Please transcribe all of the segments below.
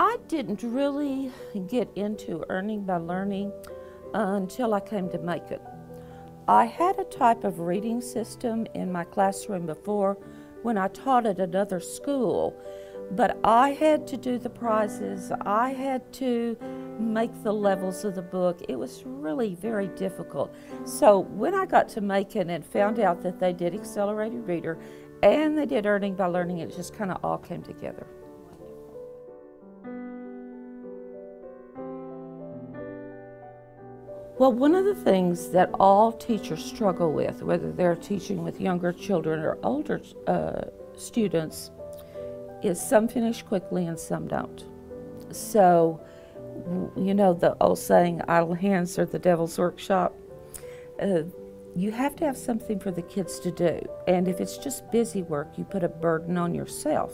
I didn't really get into earning by learning until I came to Macon. I had a type of reading system in my classroom before when I taught at another school, but I had to do the prizes, I had to make the levels of the book. It was really very difficult. So when I got to Macon and found out that they did Accelerated Reader and they did Earning by Learning, it just kind of all came together. Well, one of the things that all teachers struggle with, whether they're teaching with younger children or older uh, students, is some finish quickly and some don't. So, you know the old saying, idle hands are the devil's workshop? Uh, you have to have something for the kids to do. And if it's just busy work, you put a burden on yourself.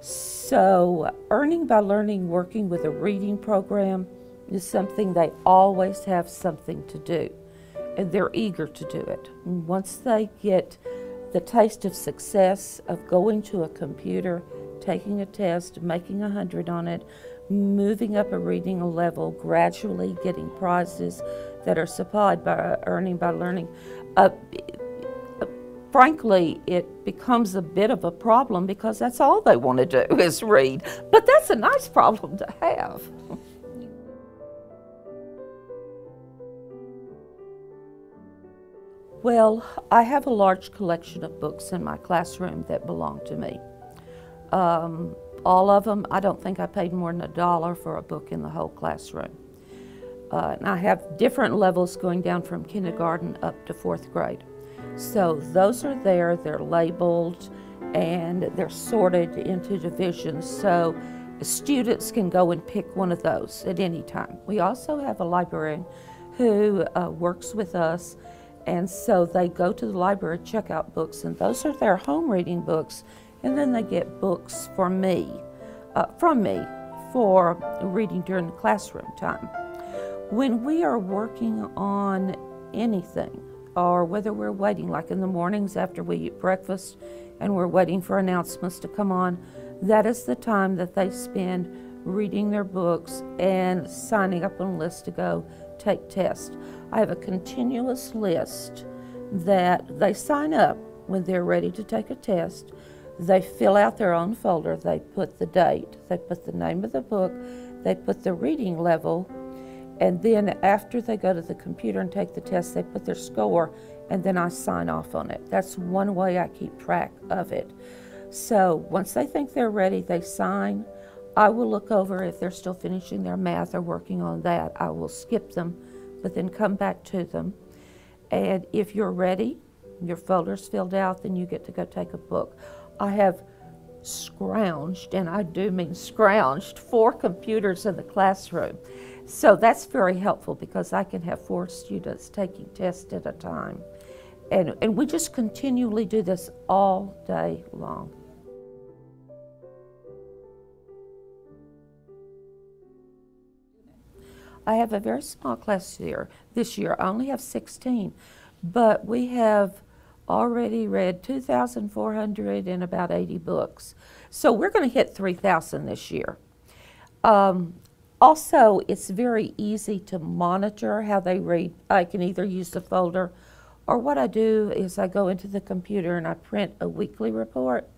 So, earning by learning, working with a reading program, is something they always have something to do, and they're eager to do it. Once they get the taste of success of going to a computer, taking a test, making a hundred on it, moving up a reading level, gradually getting prizes that are supplied by earning by learning. Uh, frankly, it becomes a bit of a problem because that's all they want to do is read. But that's a nice problem to have. Well, I have a large collection of books in my classroom that belong to me. Um, all of them, I don't think I paid more than a dollar for a book in the whole classroom. Uh, and I have different levels going down from kindergarten up to fourth grade. So those are there, they're labeled, and they're sorted into divisions. So students can go and pick one of those at any time. We also have a librarian who uh, works with us and so they go to the library, check out books, and those are their home reading books. And then they get books for me, uh, from me, for reading during the classroom time. When we are working on anything, or whether we're waiting, like in the mornings after we eat breakfast and we're waiting for announcements to come on, that is the time that they spend reading their books and signing up on a list to go take tests. I have a continuous list that they sign up when they're ready to take a test. They fill out their own folder. They put the date, they put the name of the book, they put the reading level, and then after they go to the computer and take the test, they put their score, and then I sign off on it. That's one way I keep track of it. So once they think they're ready, they sign. I will look over if they're still finishing their math or working on that. I will skip them, but then come back to them. And if you're ready, your folder's filled out, then you get to go take a book. I have scrounged, and I do mean scrounged, four computers in the classroom. So that's very helpful because I can have four students taking tests at a time. And, and we just continually do this all day long. I have a very small class here this year. I only have 16, but we have already read 2,400 and about 80 books. So we're going to hit 3,000 this year. Um, also, it's very easy to monitor how they read. I can either use the folder or what I do is I go into the computer and I print a weekly report.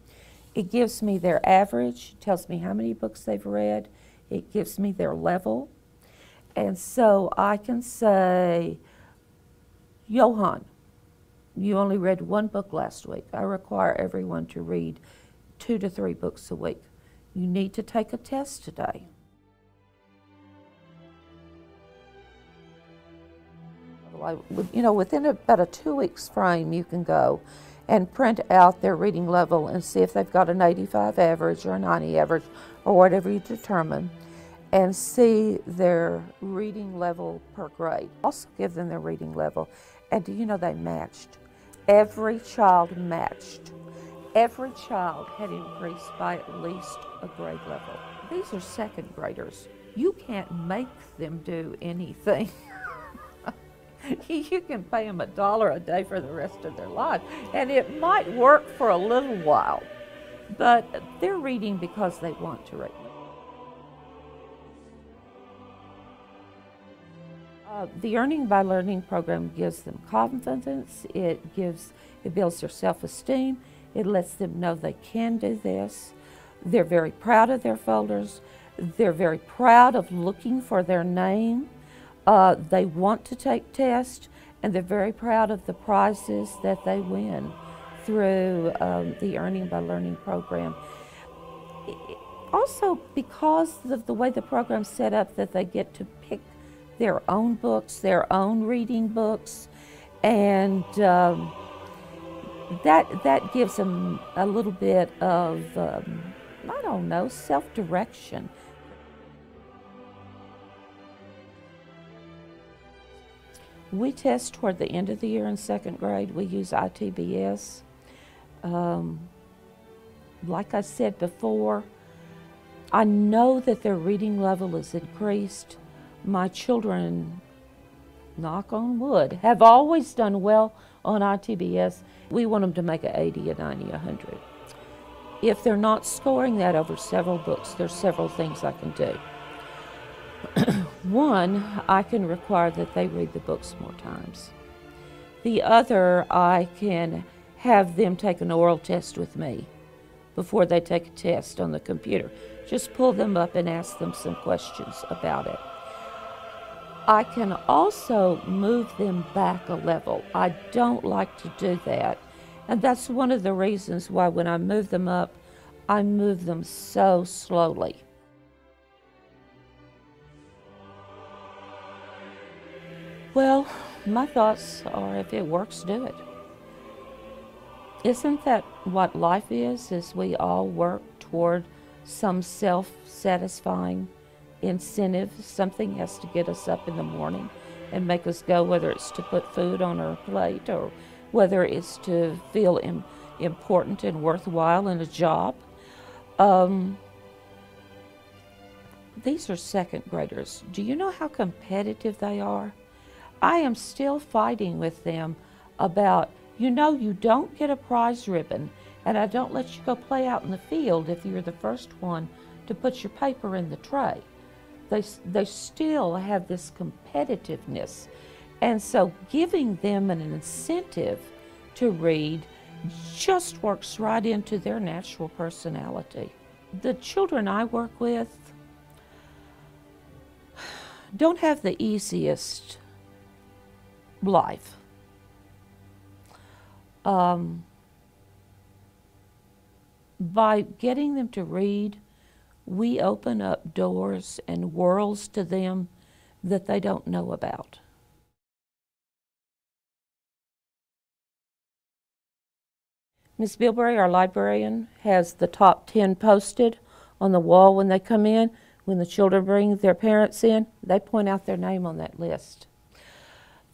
It gives me their average, tells me how many books they've read, it gives me their level, and so I can say, Johan, you only read one book last week. I require everyone to read two to three books a week. You need to take a test today. You know, within about a two weeks frame, you can go and print out their reading level and see if they've got an 85 average or a 90 average or whatever you determine and see their reading level per grade. Also give them their reading level. And do you know they matched? Every child matched. Every child had increased by at least a grade level. These are second graders. You can't make them do anything. you can pay them a dollar a day for the rest of their life. And it might work for a little while, but they're reading because they want to read. Uh, the Earning by Learning program gives them confidence, it gives, it builds their self-esteem, it lets them know they can do this. They're very proud of their folders. They're very proud of looking for their name. Uh, they want to take tests, and they're very proud of the prizes that they win through um, the Earning by Learning program. Also, because of the way the program's set up, that they get to pick their own books, their own reading books, and um, that that gives them a little bit of um, I don't know self-direction. We test toward the end of the year in second grade. We use ITBS. Um, like I said before, I know that their reading level is increased. My children, knock on wood, have always done well on ITBS. We want them to make an 80, a 90, a 100. If they're not scoring that over several books, there's several things I can do. One, I can require that they read the books more times. The other, I can have them take an oral test with me before they take a test on the computer. Just pull them up and ask them some questions about it. I can also move them back a level. I don't like to do that. And that's one of the reasons why when I move them up, I move them so slowly. Well, my thoughts are if it works, do it. Isn't that what life is? Is we all work toward some self-satisfying incentive. Something has to get us up in the morning and make us go, whether it's to put food on our plate or whether it's to feel Im important and worthwhile in a job. Um, these are second graders. Do you know how competitive they are? I am still fighting with them about, you know, you don't get a prize ribbon, and I don't let you go play out in the field if you're the first one to put your paper in the tray. They, they still have this competitiveness. And so giving them an incentive to read just works right into their natural personality. The children I work with don't have the easiest life. Um, by getting them to read, we open up doors and worlds to them that they don't know about. Ms. Bilberry, our librarian, has the top 10 posted on the wall when they come in. When the children bring their parents in, they point out their name on that list.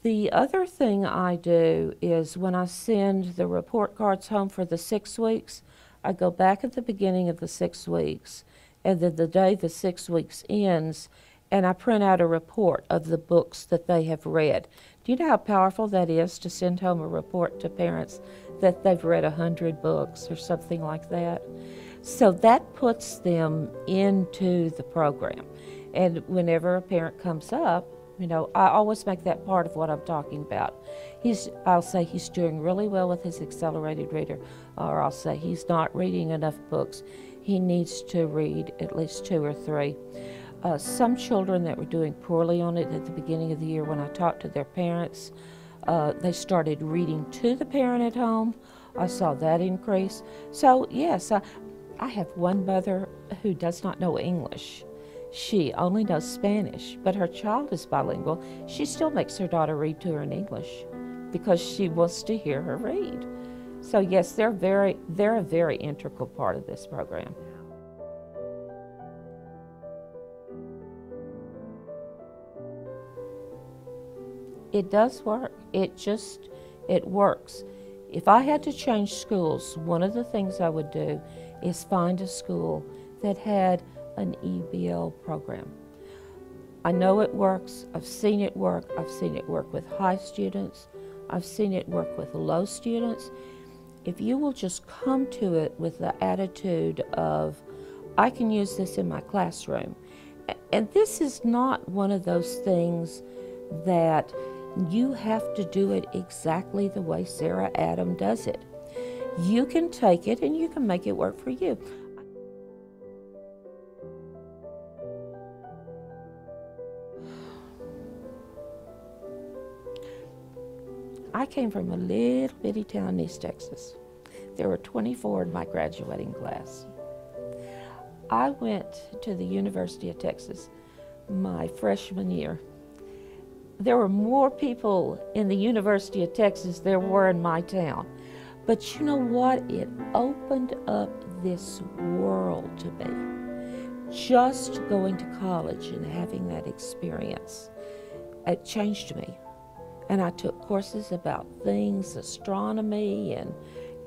The other thing I do is when I send the report cards home for the six weeks, I go back at the beginning of the six weeks, and then the day the six weeks ends, and I print out a report of the books that they have read. Do you know how powerful that is to send home a report to parents that they've read a hundred books or something like that? So that puts them into the program. And whenever a parent comes up, you know, I always make that part of what I'm talking about. He's, I'll say he's doing really well with his accelerated reader, or I'll say he's not reading enough books. He needs to read at least two or three. Uh, some children that were doing poorly on it at the beginning of the year, when I talked to their parents, uh, they started reading to the parent at home. I saw that increase. So, yes, I, I have one mother who does not know English. She only knows Spanish, but her child is bilingual. She still makes her daughter read to her in English because she wants to hear her read. So yes, they're very they're a very integral part of this program. It does work. It just it works. If I had to change schools, one of the things I would do is find a school that had an EBL program. I know it works. I've seen it work. I've seen it work with high students. I've seen it work with low students. If you will just come to it with the attitude of, I can use this in my classroom. And this is not one of those things that you have to do it exactly the way Sarah Adam does it. You can take it and you can make it work for you. I came from a little bitty town in East Texas. There were 24 in my graduating class. I went to the University of Texas my freshman year. There were more people in the University of Texas than there were in my town. But you know what? It opened up this world to me. Just going to college and having that experience, it changed me and I took courses about things, astronomy and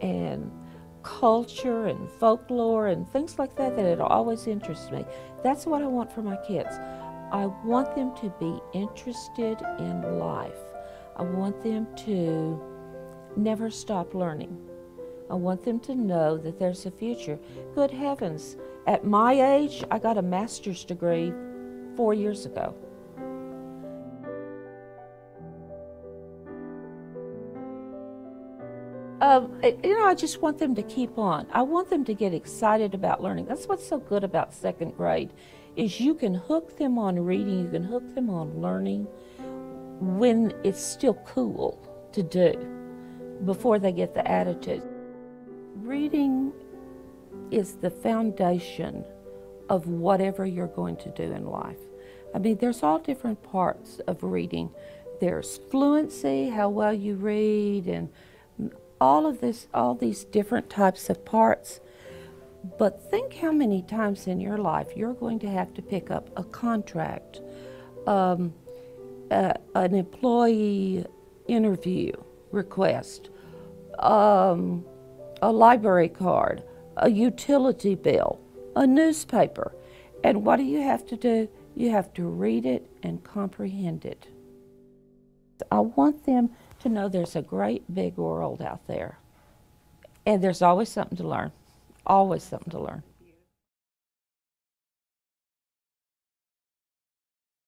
and culture and folklore and things like that that had always interested me. That's what I want for my kids. I want them to be interested in life. I want them to never stop learning. I want them to know that there's a future. Good heavens, at my age, I got a master's degree four years ago. Um, you know, I just want them to keep on. I want them to get excited about learning. That's what's so good about second grade, is you can hook them on reading, you can hook them on learning when it's still cool to do before they get the attitude. Reading is the foundation of whatever you're going to do in life. I mean, there's all different parts of reading. There's fluency, how well you read, and all of this, all these different types of parts. But think how many times in your life you're going to have to pick up a contract, um, a, an employee interview request, um, a library card, a utility bill, a newspaper. And what do you have to do? You have to read it and comprehend it. I want them to know there's a great big world out there. And there's always something to learn. Always something to learn.